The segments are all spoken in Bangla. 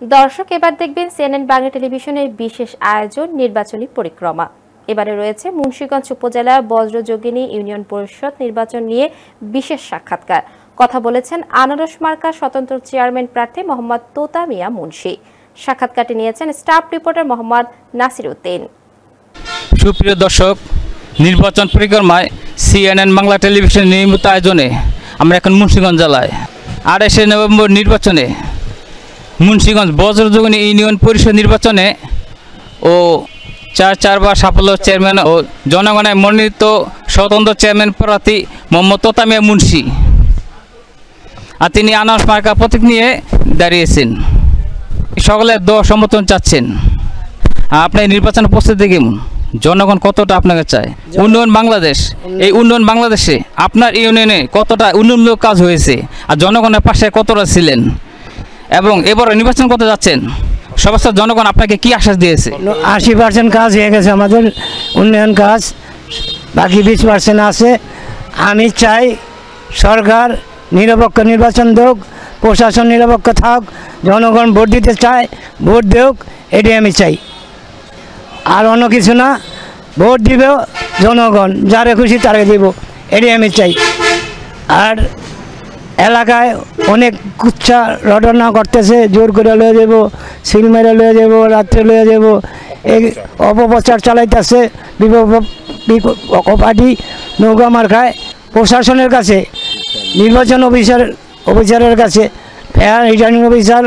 দর্শক, এবার দেখবেন সিএনএন বাংলা টেলিভিশনের বিশেষ আয়োজন, নির্বাচনী পরিক্রমা। এবারে রয়েছে মুন্সিগঞ্জ উপজেলা বজ্রযোগিনী ইউনিয়ন পরিষদ নির্বাচন নিয়ে বিশেষ সাক্ষাৎকার। কথা বলেছেন আনারস মার্কা স্বতন্ত্র চেয়ারম্যান প্রার্থী মোহাম্মদ তোতা মিয়া মুন্সি। সাক্ষাৎকারটি নিয়েছেন স্টাফ রিপোর্টার মোহাম্মদ নাসির উদ্দিন। সুপ্রিয় দর্শক, নির্বাচন পরিক্রমায় সিএনএন বাংলা টেলিভিশনের নিয়মিত আয়োজনে আমরা এখন মুন্সিগঞ্জ জেলায় আড়াইশে নভেম্বর নির্বাচনে মুন্সিগঞ্জ বজ্রযোগিনী ইউনিয়ন পরিষদ নির্বাচনে ও চার চারবার সাফল্য চেয়ারম্যান ও জনগণের মনোনীত স্বতন্ত্র চেয়ারম্যান প্রার্থী মোহাম্মদ তোতামিয়া মুন্সি। আর তিনি আনাস মার্কা প্রতীক নিয়ে দাঁড়িয়েছেন। সকলের দোয়া সমর্থন চাচ্ছেন। আপনি নির্বাচন প্রস্তুতি কেমন? জনগণ কতটা আপনাকে চায়? উন্নয়ন বাংলাদেশ। এই উন্নয়ন বাংলাদেশে আপনার ইউনিয়নে কতটা উন্নয়নমূলক কাজ হয়েছে? আর জনগণের পাশে কতটা ছিলেন? এবং এবার নির্বাচন করতে যাচ্ছেন। সমস্ত জনগণ আপনাকে কি আশ্বাস দিয়েছে? আশি পার্সেন্ট কাজ হয়ে গেছে আমাদের, উন্নয়ন কাজ। বাকি বিশ পার্সেন্ট আছে। আমি চাই সরকার নিরপেক্ষ নির্বাচন দেওক প্রশাসন নিরপেক্ষ থাক, জনগণ ভোট দিতে চায়, ভোট দেওক এটাই আমি চাই। আর অন্য কিছু না, ভোট দিবেও জনগণ, যারে খুশি তারে দিব, এটাই আমি চাই। আর এলাকায় অনেক কুচ্ছা রটনা করতেছে, জোর করে লয়ে যাব, সিল মেরে লয়ে যাব, রাত্রে লয়ে যাব। এই অপপ্রচার চালাইতেছে পার্টি নৌকা মার খায় প্রশাসনের কাছে, নির্বাচন অফিসার, অফিসারের কাছে ফেয়ার রিটার্নিং অফিসার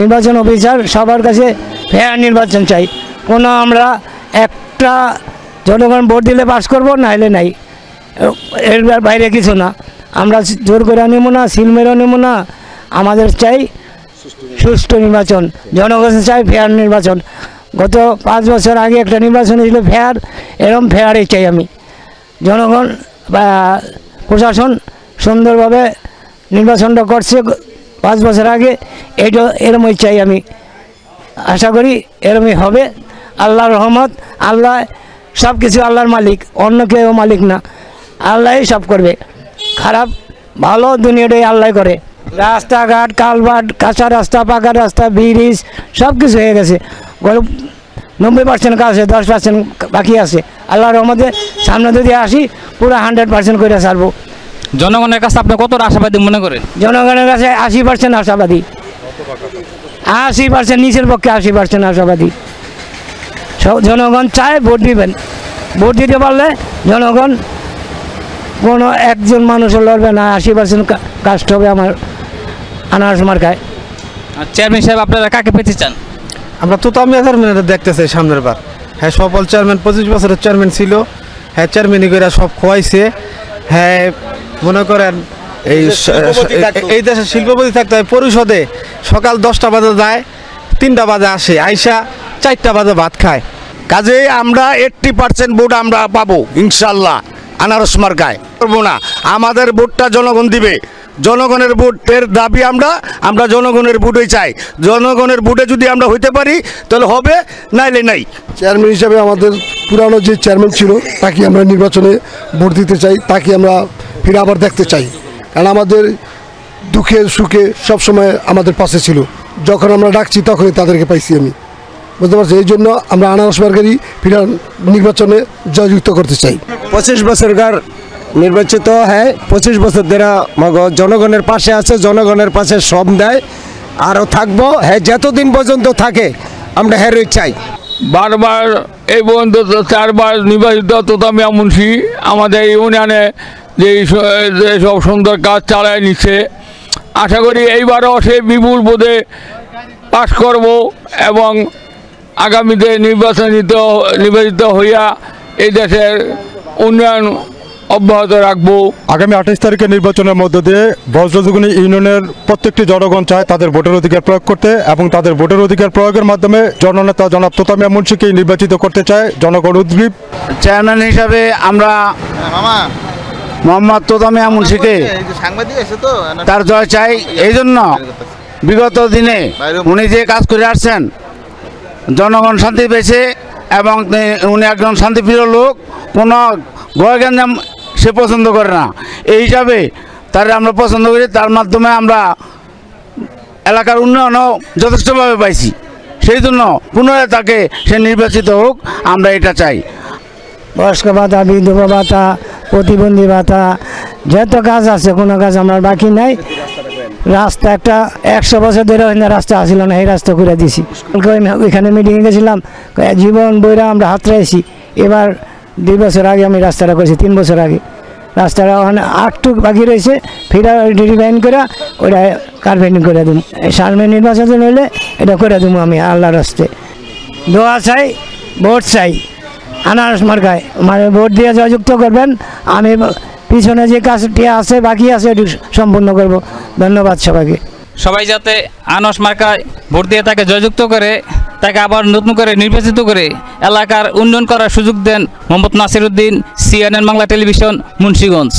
নির্বাচন অফিসার সবার কাছে ফেয়ার নির্বাচন চাই। কোনো আমরা একটা জনগণ ভোট দিলে পাস করব, নাহলে নাই। এর বাইরে কিছু না। আমরা জোর করে নেব না, সিল মেরে নেব না। আমাদের চাই সুষ্ঠু নির্বাচন জনগণ চাই ফেয়ার নির্বাচন। গত পাঁচ বছর আগে একটা নির্বাচন ছিল ফেয়ার এরম ফেয়ারই চাই আমি। জনগণ বা প্রশাসন সুন্দরভাবে নির্বাচনটা করছে পাঁচ বছর আগে, এইটা এরমই চাই আমি। আশা করি এরমই হবে। আল্লাহর রহমত, আল্লাহ সব কিছু আল্লাহর মালিক, অন্য কেউ মালিক না। আল্লাহই সব করবে। খারাপ ভালো দুনিয়াটাই আল্লাহ করে। রাস্তাঘাট কালভার্ট কাঁচা রাস্তা পাকা রাস্তা ব্রিজ সব কিছু হয়ে গেছে। নব্বই পার্সেন্ট কাজ আছে দশ পার্সেন্ট বাকি আছে। আল্লাহর রহমতে সামনে যদি আসি পুরো হান্ড্রেড পার্সেন্ট করে ছাড়বো। জনগণের কাছে আপনি কতটা আশাবাদী মনে করেন জনগণের কাছে আশি পার্সেন্ট আশাবাদী। আশি পার্সেন্ট নিচের পক্ষে আশি পার্সেন্ট আশাবাদী। সব জনগণ চায় ভোট দিবেন। ভোট দিতে পারলে জনগণ কোনো একজন মানুষও লড়বে না আশি পার্সেন্ট কাস্ট হবে আমার আনারস মার্কায়। চেয়ারম্যান সাহেব আপনারা কাকে পেতে চান? আমরা তো আমি চেয়ারম্যান দেখতে চাই সামনের বার। হ্যাঁ সফল চেয়ারম্যান পঁচিশ বছরের চেয়ারম্যান ছিল। হ্যাঁ চেয়ারম্যানই করে সব খোয়াইছে। হ্যাঁ মনে করেন এই এই দেশে শিল্পপতি থাকতে। হয় পরিষদে সকাল দশটা বাজে যায় তিনটা বাজে আসে আইসা চারটা বাজে ভাত খায়। কাজে আমরা এইট্টি পার্সেন্ট ভোট আমরা পাবো ইনশাল্লাহ। আনারস মার্কায়। করব না। আমাদের ভোটটা জনগণ দিবে। জনগণের ভোটের দাবি আমরা আমরা জনগণের ভোটই চাই। জনগণের ভোটে যদি আমরা হইতে পারি, তাহলে হবে, নাইলে নাই। চেয়ারম্যান হিসাবে আমাদের পুরানো যে চেয়ারম্যান ছিল, তাকে আমরা নির্বাচনে ভোট দিতে চাই, তাকে আমরা ফিরে আবার দেখতে চাই। কারণ আমাদের দুঃখে, সুখে সবসময় আমাদের পাশে ছিল। যখন আমরা ডাকছি, তখনই তাদেরকে পাইছি আমি। বুঝতে পারছি এই জন্য আমরা আনারস মার্কারি ফিরে নির্বাচনে জয়যুক্ত করতে চাই। পঁচিশ বছরকার নির্বাচিত হ্যাঁ। পঁচিশ বছর ধরে মগ জনগণের পাশে আছে, জনগণের পাশে সব দেয়, আরও থাকব। হ্যাঁ যতদিন পর্যন্ত থাকে, আমরা হ্যারোই চাই। বারবার এই পর্যন্ত চারবার নির্বাচিত তোতামিয়া মুন্সি আমাদের ইউনিয়নে যে সব সুন্দর কাজ চালায় নিচ্ছে। আশা করি এইবারও সে বিপুল বোধে পাশ করব এবং আগামীতে নির্বাচনিত, নির্বাচিত হইয়া এই দেশের উন্নয়ন অব্যাহত রাখব। আগামী আঠাশ তারিখের নির্বাচনের মধ্য দিয়ে বজ্রযুগনী ইউনিয়নের প্রত্যেকটি জনগণ চায় তাদের ভোটের অধিকার প্রয়োগ করতে এবং তাদের ভোটের অধিকার প্রয়োগের মাধ্যমে জননেতা জনাব তোতামিয়া মুন্সিকে নির্বাচিত করতে চায় জনগণ উদ্গ্রীব। চেয়ারম্যান হিসাবে আমরা মোহাম্মদ তোতামিয়া মুন্সিকে তার জয় চাই। এই জন্য বিগত দিনে উনি যে কাজ করে আসছেন জনগণ শান্তি পেয়েছে। এবং উনি একজন শান্তিপ্রিয় লোক, কোনো গয়গঞ্জাম সে পছন্দ করে না। এই হিসাবে তার আমরা পছন্দ করি, তার মাধ্যমে আমরা এলাকার উন্নয়নও যথেষ্টভাবে পাইছি। সেই জন্য পুনরায় তাকে সে নির্বাচিত হোক, আমরা এটা চাই। বয়স্ক ভাতা বিধবা ভাতা, প্রতিবন্ধী ভাতা, যত কাজ আছে, কোনো কাজ আমরা বাকি নাই। রাস্তা একটা একশো বছর ধরে ওখানে রাস্তা আসছিল না, এই রাস্তা করে দিছি। ওইখানে মিটিংয়ে গেছিলাম জীবন বইরা আমরা হাত রাইছি এবার দুই বছর আগে আমি রাস্তাটা করেছি তিন বছর আগে। রাস্তাটা ওখানে আটটুক বাকি রয়েছে ফিরা ডিজাইন করে ওটা কার্পেন্টিং করে দিব সামনে নির্বাচন হইলে এটা করে দেবো আমি আল্লাহর রাস্তে দোয়া চাই, ভোট চাই। আনারস মার্কায় মানে ভোট দিয়ে জয়যুক্ত করবেন, আমি পিছনে যে কাজটি আছে, বাকি আছে এটি সম্পূর্ণ করব। ধন্যবাদ সবাইকে। সবাই যাতে আনস মার্কায় ভোট দিয়ে তাকে জয়যুক্ত করে, তাকে আবার নতুন করে নির্বাচিত করে এলাকার উন্নয়ন করার সুযোগ দেন মোহাম্মদ নাসিরুদ্দিন সিএনএন বাংলা টেলিভিশন, মুন্সীগঞ্জ।